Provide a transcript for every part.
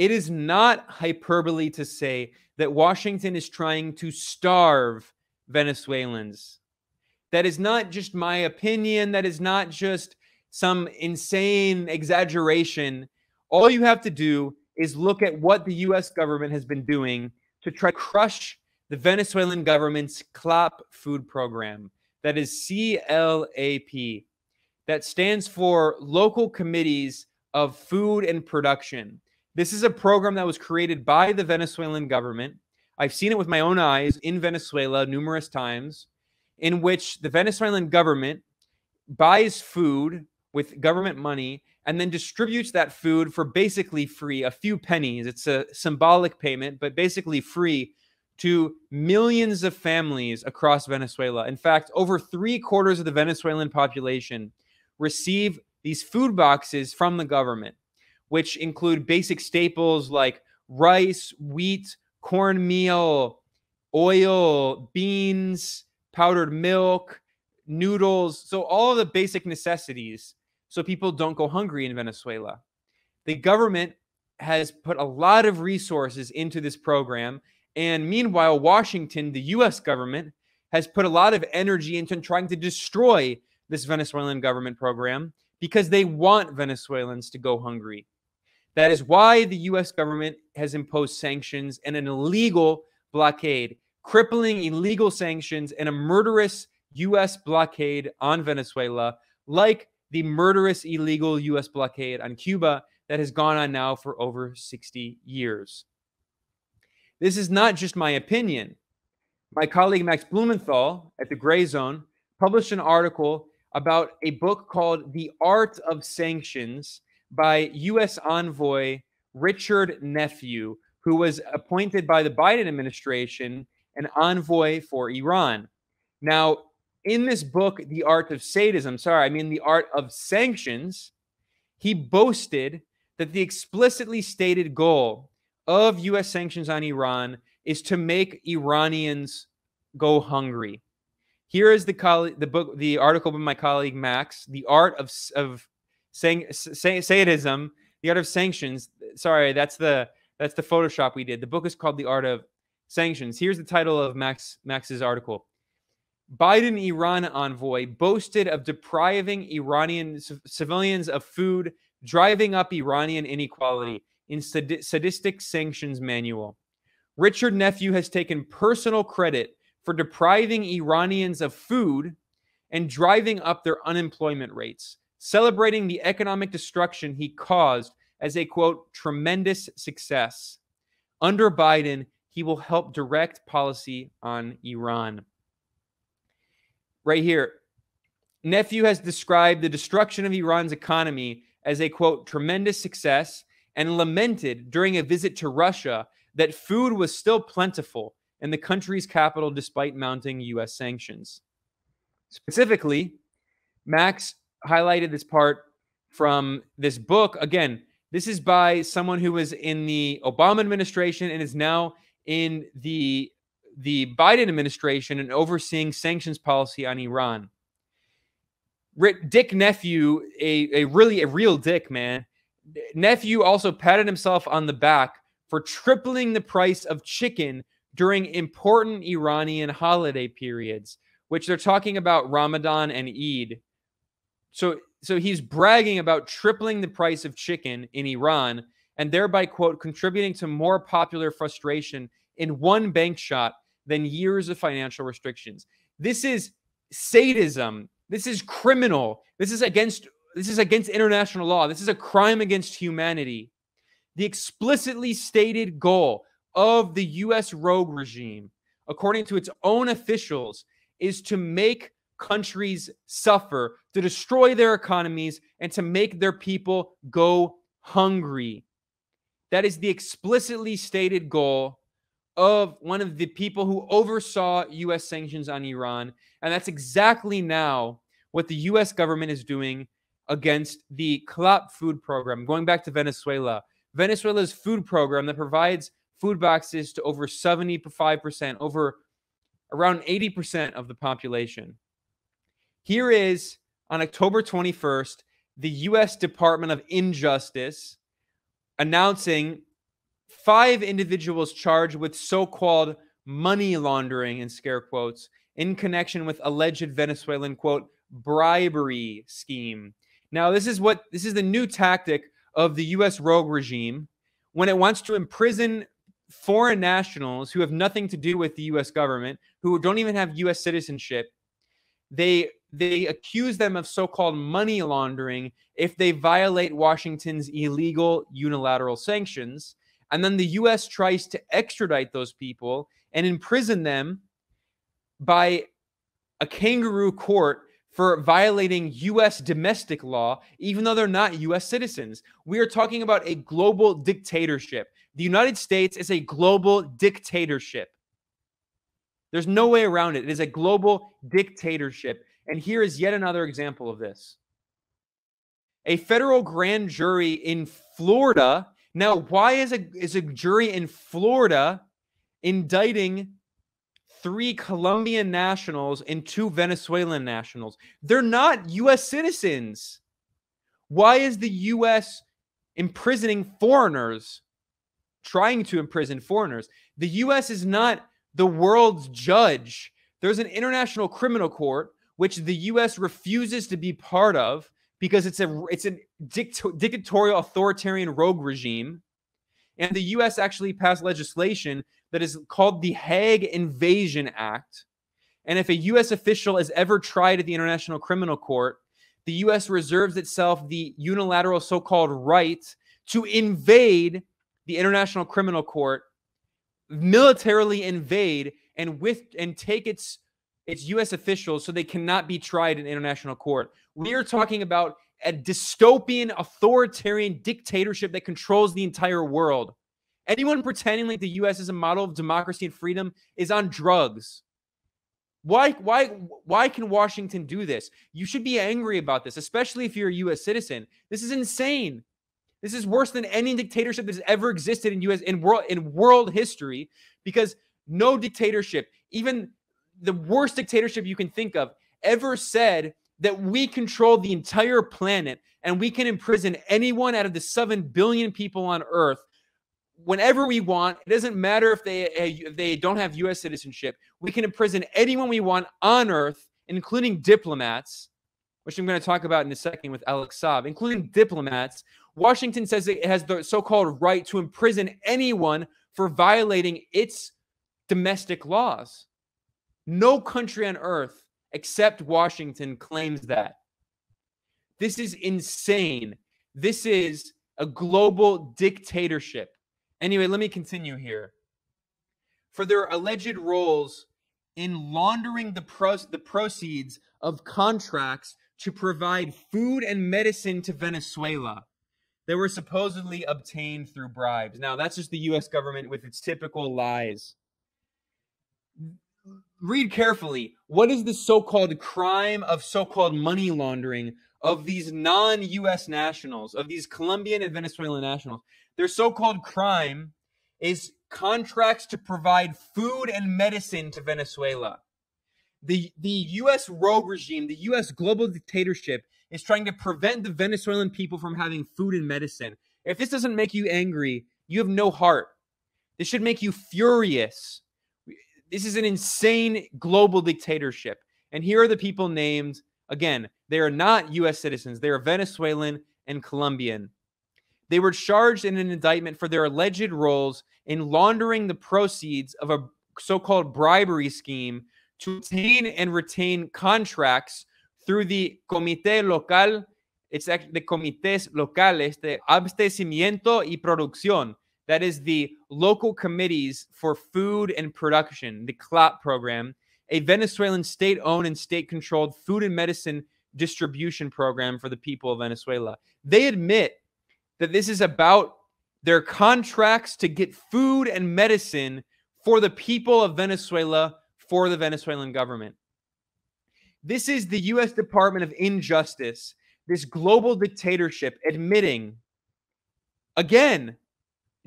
It is not hyperbole to say that Washington is trying to starve Venezuelans. That is not just my opinion. That is not just some insane exaggeration. All you have to do is look at what the US government has been doing to try to crush the Venezuelan government's CLAP food program. That is CLAP. That stands for Local Committees of Food and Production. This is a program that was created by the Venezuelan government. I've seen it with my own eyes in Venezuela numerous times, in which the Venezuelan government buys food with government money and then distributes that food for basically free, a few pennies. It's a symbolic payment, but basically free to millions of families across Venezuela. In fact, over three quarters of the Venezuelan population receive these food boxes from the government, which include basic staples like rice, wheat, cornmeal, oil, beans, powdered milk, noodles. So, all of the basic necessities so people don't go hungry in Venezuela. The government has put a lot of resources into this program. And meanwhile, Washington, the US government, has put a lot of energy into trying to destroy this Venezuelan government program because they want Venezuelans to go hungry. That is why the US government has imposed sanctions and an illegal blockade, crippling illegal sanctions and a murderous US blockade on Venezuela, like the murderous illegal US blockade on Cuba that has gone on now for over 60 years. This is not just my opinion. My colleague Max Blumenthal at the Gray Zone published an article about a book called The Art of Sanctions by US envoy Richard Nephew, who was appointed by the Biden administration an envoy for Iran. Now, in this book, The Art of Sadism, sorry, I mean The Art of Sanctions, he boasted that the explicitly stated goal of US sanctions on Iran is to make Iranians go hungry. Here is the coll- the book, the article by my colleague Max, "The Art of of saying sadism, the art of sanctions." Sorry, that's the that's the Photoshop we did. The book is called "The Art of Sanctions." Here's the title of Max Max's article: Biden Iran envoy boasted of depriving Iranian c- civilians of food, driving up Iranian inequality in sad- sadistic sanctions manual. Richard Nephew has taken personal credit for depriving Iranians of food and driving up their unemployment rates, celebrating the economic destruction he caused as a quote, tremendous success. Under Biden, he will help direct policy on Iran. Right here, Nephew has described the destruction of Iran's economy as a quote, tremendous success and lamented during a visit to Russia that food was still plentiful in the country's capital despite mounting U.S. sanctions. Specifically, Max highlighted this part from this book. Again, this is by someone who was in the Obama administration and is now in the the Biden administration and overseeing sanctions policy on Iran. Dick Nephew, a, a really a real dick, man. Nephew also patted himself on the back for tripling the price of chicken during important Iranian holiday periods, which they're talking about Ramadan and Eid. So, so he's bragging about tripling the price of chicken in Iran and thereby, quote, contributing to more popular frustration in one bank shot than years of financial restrictions. This is sadism. This is criminal. This is against this is against international law. This is a crime against humanity. The explicitly stated goal of the US rogue regime, according to its own officials, is to make countries suffer, to destroy their economies, and to make their people go hungry. That is the explicitly stated goal of one of the people who oversaw US sanctions on Iran. And that's exactly now what the US government is doing against the CLAP food program. Going back to Venezuela, Venezuela's food program that provides food boxes to over 75%, over around 80% of the population. Here is on October 21st, the US Department of Injustice announcing five individuals charged with so called money laundering, in scare quotes, in connection with alleged Venezuelan, quote, bribery scheme. Now, this is what this is the new tactic of the US rogue regime when it wants to imprison foreign nationals who have nothing to do with the US government, who don't even have US citizenship. They they accuse them of so-called money laundering if they violate Washington's illegal unilateral sanctions. And then the US tries to extradite those people and imprison them by a kangaroo court for violating US domestic law, even though they're not US citizens. We are talking about a global dictatorship. The United States is a global dictatorship. There's no way around it. It is a global dictatorship. And here is yet another example of this. A federal grand jury in Florida. Now, why is a, is a jury in Florida indicting three Colombian nationals and two Venezuelan nationals. They're not U.S. citizens. Why is the U.S. imprisoning foreigners, trying to imprison foreigners? The U.S. is not the world's judge. There's an international criminal court which the U.S. refuses to be part of because it's a it's a dictatorial authoritarian rogue regime. And the U.S. actually passed legislation that is called the Hague Invasion Act. And if a U.S. official is ever tried at the International Criminal Court, the U.S. reserves itself the unilateral so called right to invade the International Criminal Court, militarily invade and with and take its its U.S. officials so they cannot be tried in international court. We are talking about a dystopian, authoritarian dictatorship that controls the entire world. Anyone pretending like the US is a model of democracy and freedom is on drugs. Why why why can Washington do this? You should be angry about this, especially if you're a US citizen. This is insane. This is worse than any dictatorship that has ever existed in US in world in world history because no dictatorship, even the worst dictatorship you can think of, ever said that we control the entire planet and we can imprison anyone out of the 7 billion people on earth whenever we want. It doesn't matter if they eh, if they don't have U.S. citizenship. We can imprison anyone we want on Earth, including diplomats, which I'm going to talk about in a second with Alex Saab, including diplomats. Washington says it has the so-called right to imprison anyone for violating its domestic laws. No country on earth except Washington claims that. This is insane. This is a global dictatorship. Anyway, let me continue here. For their alleged roles in laundering the, pro- the proceeds of contracts to provide food and medicine to Venezuela that were supposedly obtained through bribes. Now, that's just the US government with its typical lies. Read carefully. What is the so called crime of so called money laundering of these non US nationals, of these Colombian and Venezuelan nationals? Their so called crime is contracts to provide food and medicine to Venezuela. The, the US rogue regime, the US global dictatorship, is trying to prevent the Venezuelan people from having food and medicine. If this doesn't make you angry, you have no heart. This should make you furious. This is an insane global dictatorship. And here are the people named. Again, they are not US citizens, they are Venezuelan and Colombian. They were charged in an indictment for their alleged roles in laundering the proceeds of a so called bribery scheme to obtain and retain contracts through the Comité Local, it's actually the Comités Locales de Abastecimiento y Producción. That is the local committees for food and production, the CLAP program, a Venezuelan state owned and state controlled food and medicine distribution program for the people of Venezuela. They admit that this is about their contracts to get food and medicine for the people of Venezuela for the Venezuelan government. This is the U.S. Department of Injustice, this global dictatorship, admitting again,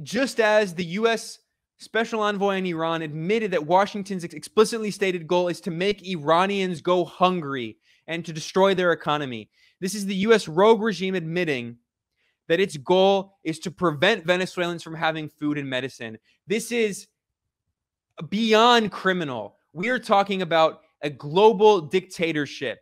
just as the U.S. Special Envoy in Iran admitted that Washington's explicitly stated goal is to make Iranians go hungry and to destroy their economy. This is the U.S. rogue regime admitting that its goal is to prevent Venezuelans from having food and medicine. This is beyond criminal. We are talking about a global dictatorship.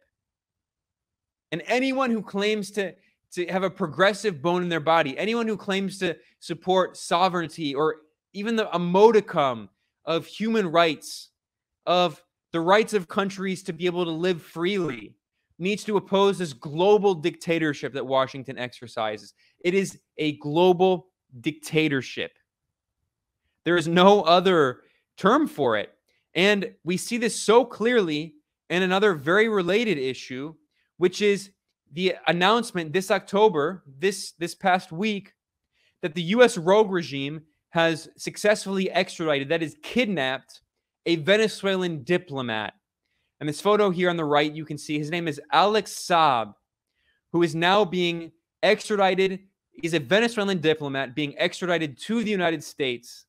And anyone who claims to, to have a progressive bone in their body, anyone who claims to support sovereignty or even the, a modicum of human rights, of the rights of countries to be able to live freely, needs to oppose this global dictatorship that Washington exercises. It is a global dictatorship. There is no other term for it. And we see this so clearly in another very related issue, which is the announcement this October, this this past week, that the US rogue regime has successfully extradited, that is kidnapped a Venezuelan diplomat. And this photo here on the right, you can see his name is Alex Saab, who is now being extradited. He's a Venezuelan diplomat being extradited to the United States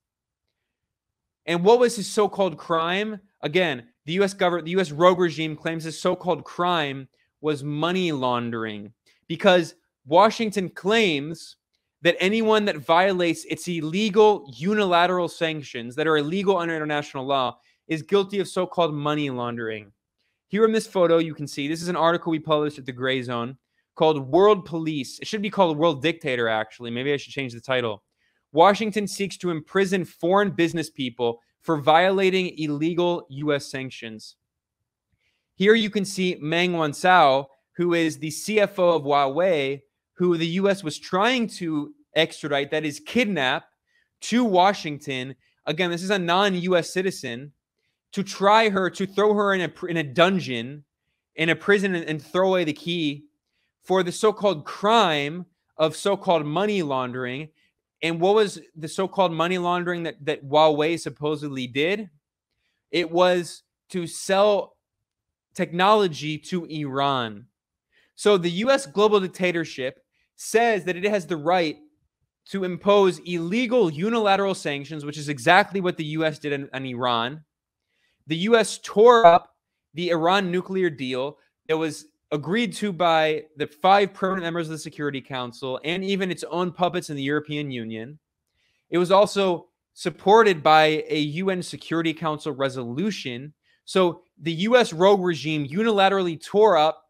and what was his so-called crime? Again, the U.S. government, the U.S. rogue regime claims his so-called crime was money laundering because Washington claims that anyone that violates its illegal unilateral sanctions that are illegal under international law is guilty of so-called money laundering. Here in this photo, you can see this is an article we published at the Gray Zone called World Police. It should be called World Dictator, actually. Maybe I should change the title. Washington seeks to imprison foreign business people for violating illegal U.S. sanctions. Here you can see Meng Wanzhou, who is the CFO of Huawei, who the U.S. was trying to extradite, that is, kidnap to Washington. Again, this is a non U.S. citizen to try her, to throw her in a, in a dungeon, in a prison, and, and throw away the key for the so called crime of so called money laundering and what was the so-called money laundering that that Huawei supposedly did? It was to sell technology to Iran. So the US global dictatorship says that it has the right to impose illegal unilateral sanctions, which is exactly what the US did on, on Iran. The US tore up the Iran nuclear deal that was agreed to by the five permanent members of the Security Council and even its own puppets in the European Union. It was also supported by a UN Security Council resolution. So the US rogue regime unilaterally tore up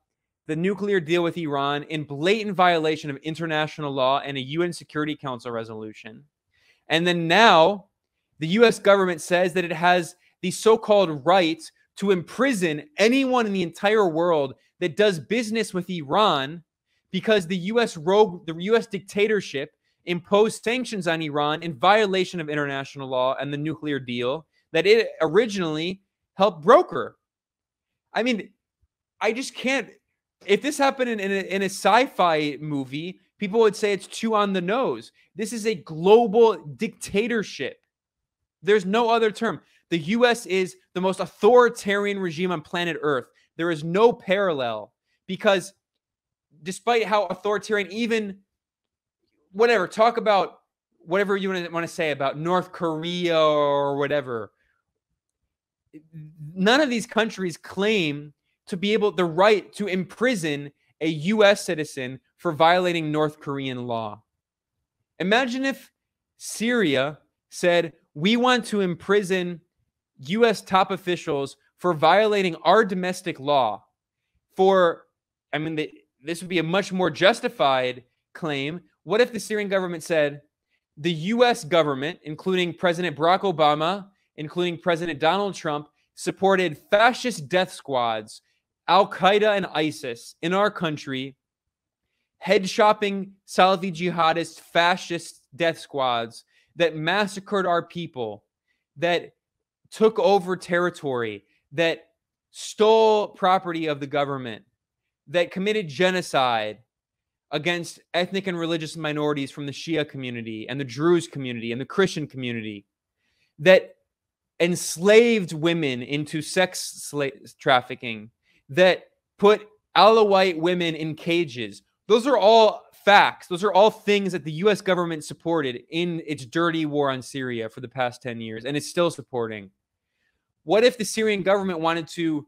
the nuclear deal with Iran in blatant violation of international law and a UN Security Council resolution. And then now the US government says that it has the so called right to imprison anyone in the entire world that does business with Iran because the US rogue, the US dictatorship imposed sanctions on Iran in violation of international law and the nuclear deal that it originally helped broker. I mean, I just can't. If this happened in, in a, in a sci fi movie, people would say it's too on the nose. This is a global dictatorship. There's no other term. The US is the most authoritarian regime on planet Earth. There is no parallel because despite how authoritarian, even whatever, talk about whatever you want to say about North Korea or whatever. None of these countries claim to be able the right to imprison a US citizen for violating North Korean law. Imagine if Syria said, We want to imprison US top officials for violating our domestic law for i mean the, this would be a much more justified claim what if the syrian government said the us government including president barack obama including president donald trump supported fascist death squads al-qaeda and isis in our country head shopping salafi jihadist fascist death squads that massacred our people that took over territory that stole property of the government, that committed genocide against ethnic and religious minorities from the Shia community and the Druze community and the Christian community, that enslaved women into sex sla- trafficking, that put Alawite women in cages. Those are all facts. Those are all things that the US government supported in its dirty war on Syria for the past 10 years and it's still supporting. What if the Syrian government wanted to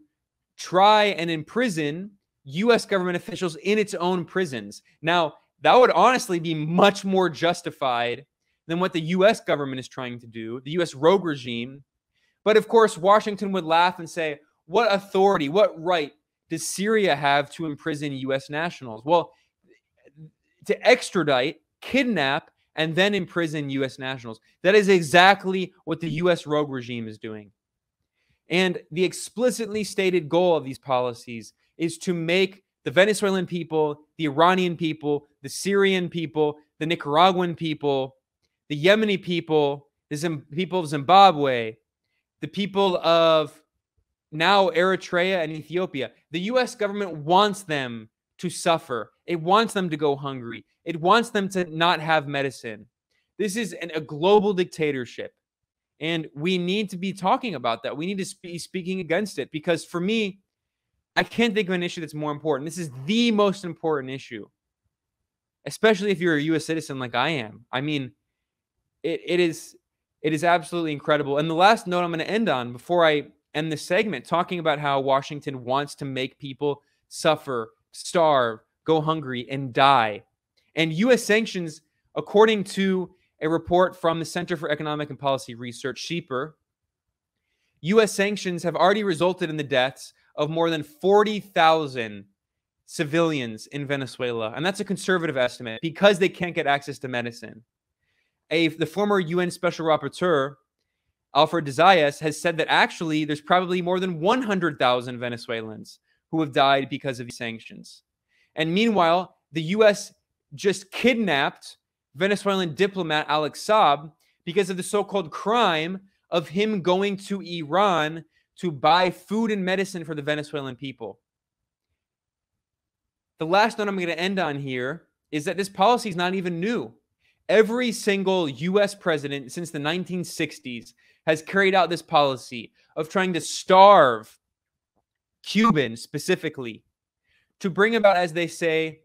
try and imprison US government officials in its own prisons? Now, That would honestly be much more justified than what the US government is trying to do, the US rogue regime. But of course, Washington would laugh and say, What authority, what right does Syria have to imprison US nationals? Well, to extradite, kidnap, and then imprison US nationals. That is exactly what the US rogue regime is doing. And the explicitly stated goal of these policies is to make the Venezuelan people, the Iranian people, the Syrian people, the Nicaraguan people, the Yemeni people, the Zim- people of Zimbabwe, the people of now Eritrea and Ethiopia. The US government wants them to suffer. It wants them to go hungry. It wants them to not have medicine. This is an, a global dictatorship. And we need to be talking about that. We need to be speaking against it because for me, I can't think of an issue that's more important. This is the most important issue, especially if you're a US citizen like I am. I mean, it, it is it is absolutely incredible. And the last note I'm going to end on before I end this segment, talking about how Washington wants to make people suffer, starve, go hungry, and die. And US sanctions, according to a report from the Center for Economic and Policy Research, CEPR, US sanctions have already resulted in the deaths of more than 40,000 civilians in Venezuela. And that's a conservative estimate because they can't get access to medicine. A, the former UN Special Rapporteur, Alfred de Zayas, has said that actually there's probably more than 100,000 Venezuelans who have died because of these sanctions. And meanwhile, the US just kidnapped Venezuelan diplomat Alex Saab because of the so called crime of him going to Iran to buy food and medicine for the Venezuelan people. The last note I'm going to end on here is that this policy is not even new. Every single US president since the 1960s has carried out this policy of trying to starve Cubans specifically to bring about, as they say,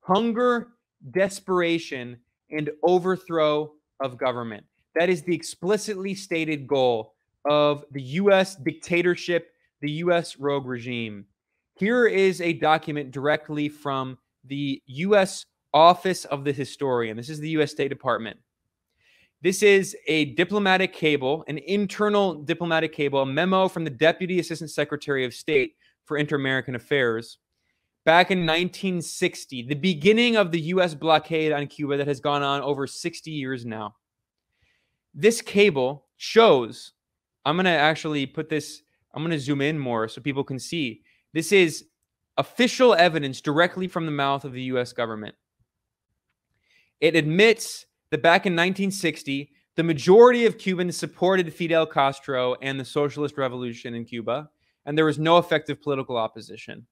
hunger, desperation, and overthrow of government. That is the explicitly stated goal of the US dictatorship, the US rogue regime. Here is a document directly from the US Office of the Historian. This is the US State Department. This is a diplomatic cable, an internal diplomatic cable, a memo from the Deputy Assistant Secretary of State for Inter American Affairs back in 1960, the beginning of the US blockade on Cuba that has gone on over 60 years now. This cable shows, I'm going to actually put this, I'm going to zoom in more so people can see. This is official evidence directly from the mouth of the US government. It admits that back in 1960, the majority of Cubans supported Fidel Castro and the socialist revolution in Cuba, and there was no effective political opposition.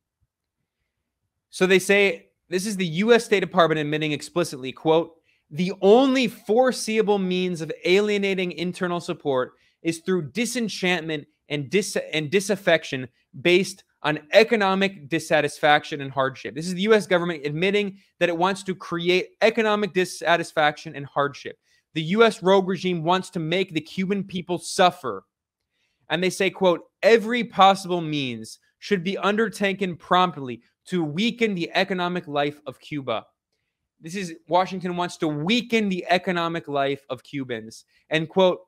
So they say this is the US State Department admitting explicitly, quote, the only foreseeable means of alienating internal support is through disenchantment and dis- and disaffection based on economic dissatisfaction and hardship. This is the US government admitting that it wants to create economic dissatisfaction and hardship. The US rogue regime wants to make the Cuban people suffer. And they say, quote, every possible means should be undertaken promptly to weaken the economic life of Cuba. This is Washington wants to weaken the economic life of Cubans and, quote,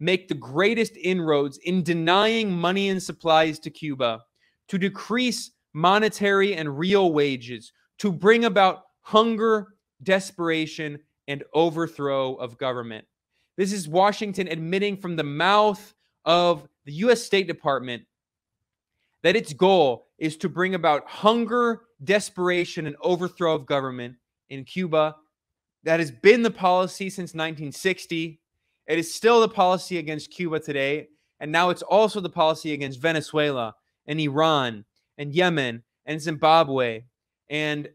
make the greatest inroads in denying money and supplies to Cuba, to decrease monetary and real wages, to bring about hunger, desperation, and overthrow of government. This is Washington admitting from the mouth of the U.S. State Department that its goal is to bring about hunger, desperation, and overthrow of government in Cuba. That has been the policy since 1960. It is still the policy against Cuba today. And now it's also the policy against Venezuela and Iran and Yemen and Zimbabwe and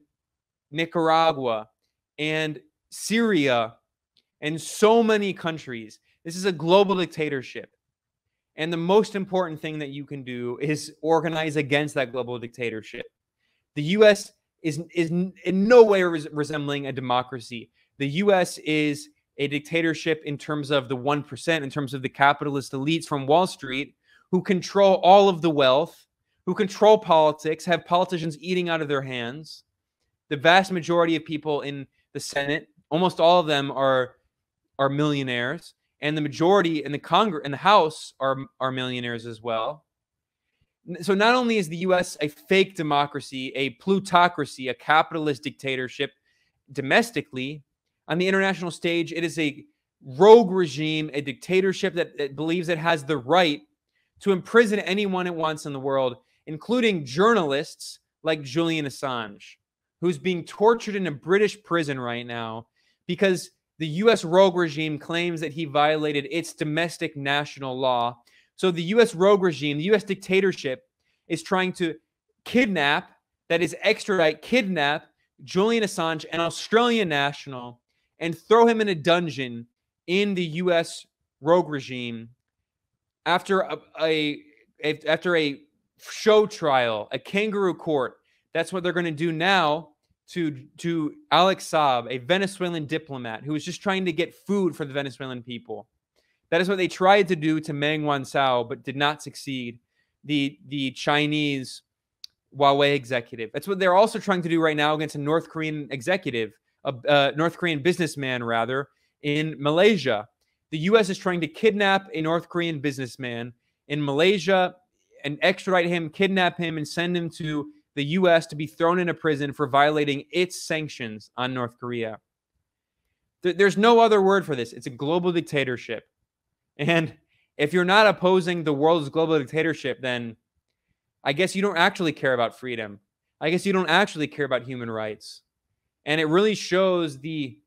Nicaragua and Syria and so many countries. This is a global dictatorship. And the most important thing that you can do is organize against that global dictatorship. The US is, is in no way res- resembling a democracy. The US is a dictatorship in terms of the 1%, in terms of the capitalist elites from Wall Street who control all of the wealth, who control politics, have politicians eating out of their hands. The vast majority of people in the Senate. Almost all of them are are millionaires, and the majority in the Congress in the House are are millionaires as well. So not only is the U.S. a fake democracy, a plutocracy, a capitalist dictatorship domestically, on the international stage, it is a rogue regime, a dictatorship that, that believes it has the right to imprison anyone it wants in the world, including journalists like Julian Assange, who's being tortured in a British prison right now because the US rogue regime claims that he violated its domestic national law. So the US rogue regime, the US dictatorship, is trying to kidnap, that is, extradite, kidnap Julian Assange, an Australian national, and throw him in a dungeon in the US rogue regime after a, a, a after a show trial, a kangaroo court. That's what they're going to do now to to Alex Saab, a Venezuelan diplomat who was just trying to get food for the Venezuelan people. That is what they tried to do to Meng Wanzhou, but did not succeed. The the Chinese Huawei executive. That's what they're also trying to do right now against a North Korean executive, a, a North Korean businessman rather, in Malaysia. The U.S. is trying to kidnap a North Korean businessman in Malaysia and extradite him, kidnap him, and send him to the U.S. to be thrown into prison for violating its sanctions on North Korea. There's no other word for this. It's a global dictatorship. And if you're not opposing the world's global dictatorship, then I guess you don't actually care about freedom. I guess you don't actually care about human rights. And it really shows the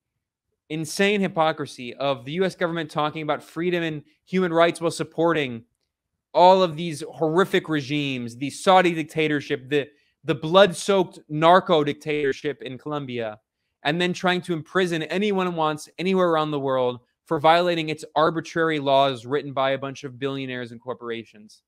insane hypocrisy of the US government talking about freedom and human rights while supporting all of these horrific regimes, the Saudi dictatorship, the the blood-soaked narco dictatorship in Colombia, and then trying to imprison anyone it wants anywhere around the world for violating its arbitrary laws written by a bunch of billionaires and corporations.